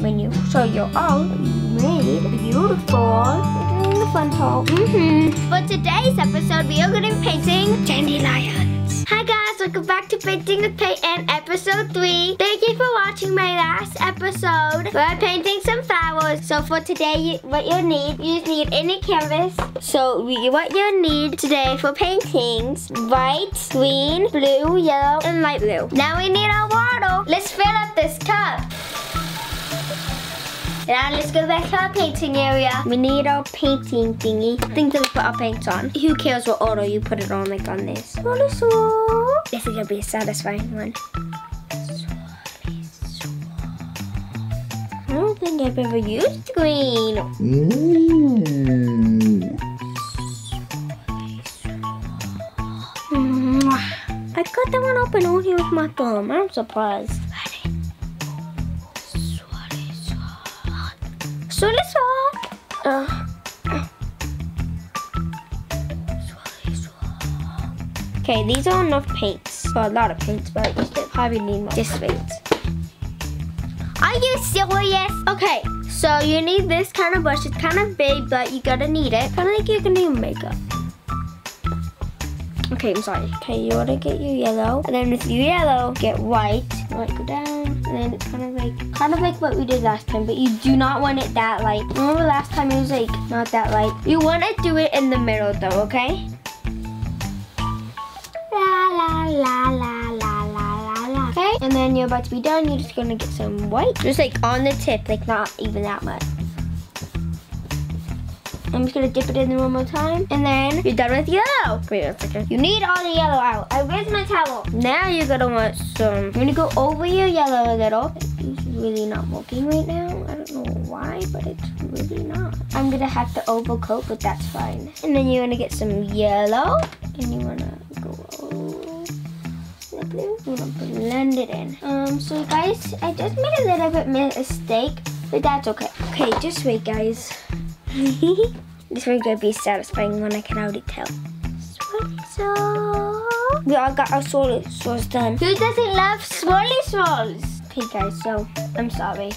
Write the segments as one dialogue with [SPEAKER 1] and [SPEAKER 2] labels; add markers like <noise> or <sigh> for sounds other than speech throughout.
[SPEAKER 1] menu. So you're all made beautiful. In the fun hole. Mm-hmm. For today's episode, we are going to be painting dandelions. Hi guys, welcome back to Painting with Peighton, episode 3. Thank you for watching my last episode. We're painting some flowers. So for today, you, what you'll need, you just need any canvas. So we, what you'll need today for paintings, white, green, blue, yellow, and light blue. Now we need our water. Let's fill up this cup. Now let's go back to our painting area. We need our painting thingy. Thing to put our paints on. Who cares what order you put it on, like on this. This is gonna be a satisfying one. I don't think I've ever used green. Mwah. I cut that one open only with my thumb. I'm surprised. Swirl. Uh. Swirly. Okay, these are enough paints. Well, a lot of paints, but you still probably need more. Just wait. Are you serious? Okay, so you need this kind of brush. It's kind of big, but you gotta need it. Kind of like you're gonna do makeup. Okay, I'm sorry. Okay, you wanna get your yellow, and then with your yellow, get white. White go down, and then it's kind of like, kind of like what we did last time, but you do not want it that light. Remember last time it was like not that light. You want to do it in the middle though, okay? La la la la la la la la. Okay, and then you're about to be done. You're just gonna get some white, just like on the tip, like not even that much. I'm just gonna dip it in one more time. And then you're done with yellow. Wait a second. You need all the yellow out. I where's my towel? Now you're gonna want some. You're gonna go over your yellow a little. It's really not working right now. I don't know why, but it's really not. I'm gonna have to overcoat, but that's fine. And then you're gonna get some yellow. And you wanna go the blue. You wanna blend it in. Um, so guys, I just made a little bit mistake, but that's okay. Okay, just wait guys. <laughs> this one's gonna be a satisfying one, I can already tell. Swirly swirl. We all got our swirly swirls done. Who doesn't love swirly swirls? Okay guys, so I'm sorry.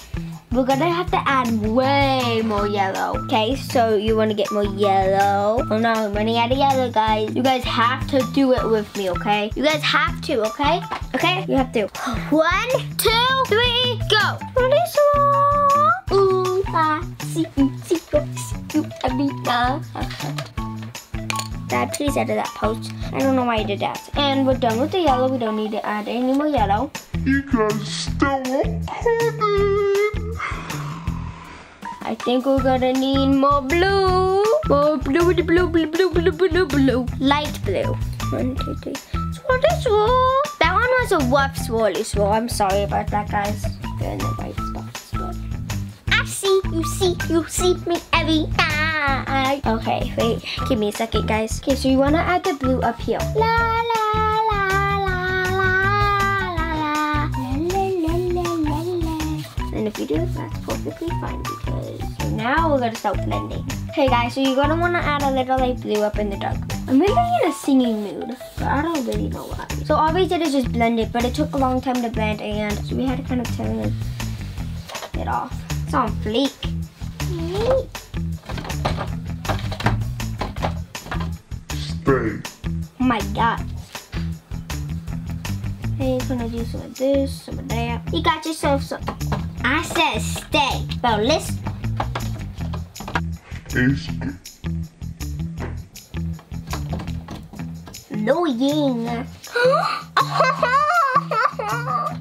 [SPEAKER 1] We're gonna have to add way more yellow. Okay, so you wanna get more yellow. Oh no, I'm running out of yellow, guys. You guys have to do it with me, okay? You guys have to, okay? Okay, you have to. One, two, three, go. Swirly swirl. Ooh, ah, see, ooh, see, go, see, ooh, ah. Dad, please edit that post. I don't know why I did that. And we're done with the yellow. We don't need to add any more yellow.
[SPEAKER 2] You guys still won't.
[SPEAKER 1] I think we're gonna need more blue. More blue, blue, blue, blue, blue, blue, blue. Light blue. One, two, three. Swirly swirl. That one was a rough swirly swirl. I'm sorry about that, guys. They're in the right spots. But I see, you see, you see me every time. Okay, wait. Give me a second, guys. Okay, so you wanna add the blue up here. La la. And if you do, that's perfectly fine because now we're gonna start blending. Okay guys, so you're gonna wanna add a little light blue up in the dark. I'm really in a singing mood, but I don't really know why. So all we did is just blend it, but it took a long time to blend and so we had to kind of turn it off. It's on fleek.
[SPEAKER 2] Stay.
[SPEAKER 1] Oh my god. Hey, you're gonna do some of this, some of that. You got yourself some. I said stay. Well, listen.
[SPEAKER 2] It's
[SPEAKER 1] Annoying. <gasps> <laughs>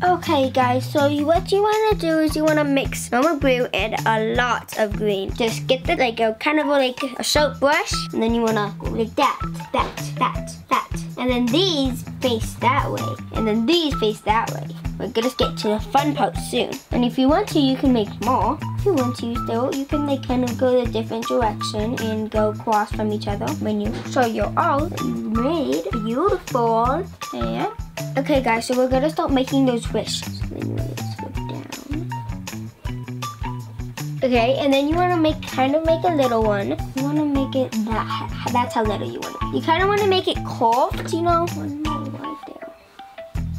[SPEAKER 1] okay, guys. So what you want to do is you want to mix normal blue and a lot of green. Just get the like a kind of like a soap brush, and then you want to like that, that, that, that, and then these face that way, and then these face that way. We're gonna get to the fun part soon. And if you want to, you can make more. If you want to, still, you can like kind of go a different direction and go across from each other when you. So you're all made beautiful. And okay, guys, so we're gonna start making those wishes. Wanna. Okay, and then you want to make kind of make a little one. You want to make it that. That's how little you want it. You kind of want to make it curved, you know.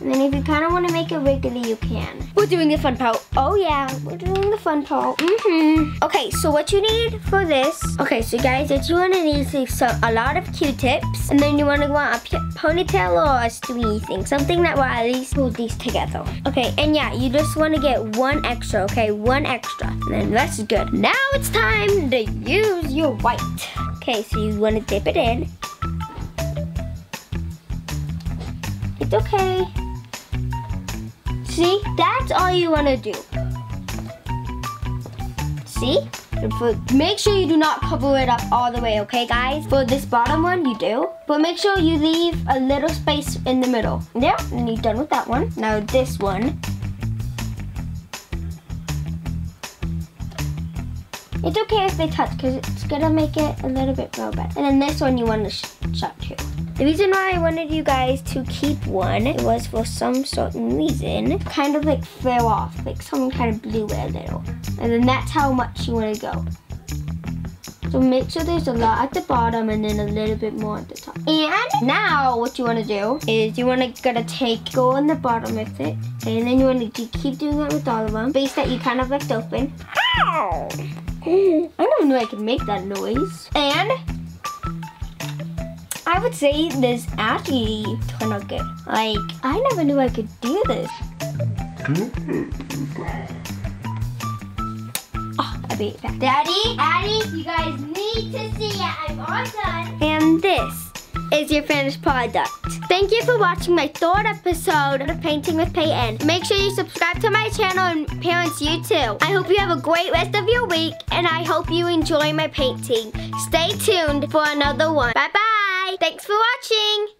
[SPEAKER 1] And then if you kind of want to make it wiggly, you can. We're doing the fun part. Oh yeah, we're doing the fun part. Mm-hmm. Okay, so what you need for this. Okay, so guys, what you want to need is so, a lot of Q-tips. And then you want to want a ponytail or a stringy thing. Something that will at least hold these together. Okay, and yeah, you just want to get one extra, okay? One extra. And then that's good. Now it's time to use your white. Okay, so you want to dip it in. It's okay. See, that's all you want to do. See? Make sure you do not cover it up all the way, okay guys? For this bottom one, you do. But make sure you leave a little space in the middle. Yeah, and you're done with that one. Now this one. It's okay if they touch because it's gonna make it a little bit more better. And then this one you want to sh shut too. The reason why I wanted you guys to keep one, it was for some certain reason, kind of like fell off, like someone kind of blew it a little. And then that's how much you want to go. So make sure there's a lot at the bottom and then a little bit more at the top. And now what you want to do is you want to gotta take, go on the bottom with it. And then you want to keep doing that with all of them. Base that you kind of left open. Ow! Mm, I don't know I could make that noise. And I would say this actually turned out good. Like, I never knew I could do this. Oh, I beat that. Daddy, Daddy, you guys need to see it. I'm all done. And this is your finished product. Thank you for watching my third episode of Painting with Peighton. Make sure you subscribe to my channel and parents you too. I hope you have a great rest of your week and I hope you enjoy my painting. Stay tuned for another one. Bye bye. Thanks for watching.